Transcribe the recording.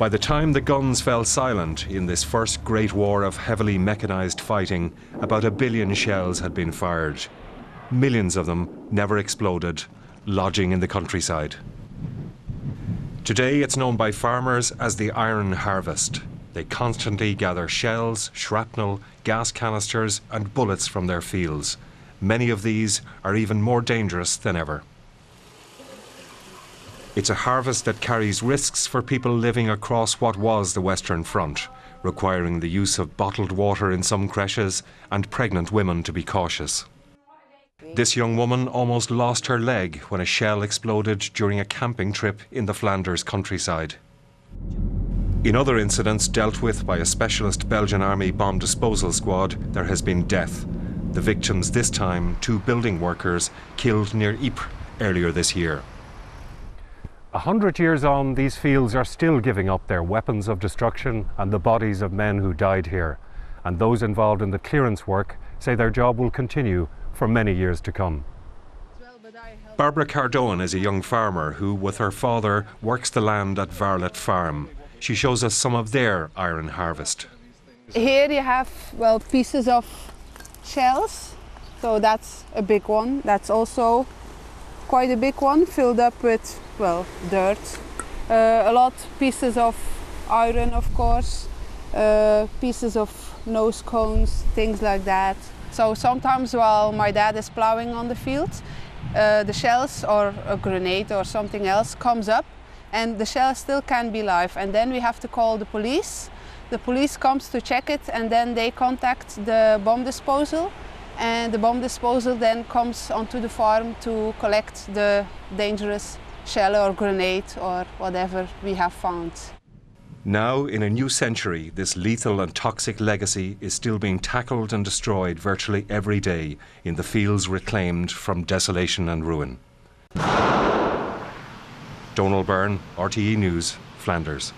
By the time the guns fell silent in this first great war of heavily mechanised fighting, about a billion shells had been fired. Millions of them never exploded, lodging in the countryside. Today it's known by farmers as the iron harvest. They constantly gather shells, shrapnel, gas canisters, and bullets from their fields. Many of these are even more dangerous than ever. It's a harvest that carries risks for people living across what was the Western Front, requiring the use of bottled water in some creches and pregnant women to be cautious. This young woman almost lost her leg when a shell exploded during a camping trip in the Flanders countryside. In other incidents dealt with by a specialist Belgian Army bomb disposal squad, there has been death. The victims this time, two building workers killed near Ypres earlier this year. A hundred years on, these fields are still giving up their weapons of destruction and the bodies of men who died here. And those involved in the clearance work say their job will continue for many years to come. Barbara Cardone is a young farmer who, with her father, works the land at Varlet Farm. She shows us some of their iron harvest. Here you have, well, pieces of shells. So that's a big one. That's also quite a big one, filled up with well, dirt. Uh, a lot pieces of iron, of course, uh, pieces of nose cones, things like that. So sometimes while my dad is plowing on the field, uh, the shells or a grenade or something else comes up and the shell still can be live and then we have to call the police. The police comes to check it and then they contact the bomb disposal and the bomb disposal then comes onto the farm to collect the dangerous shell or grenade or whatever we have found. Now, in a new century, this lethal and toxic legacy is still being tackled and destroyed virtually every day in the fields reclaimed from desolation and ruin. Donal Byrne, RTE News, Flanders.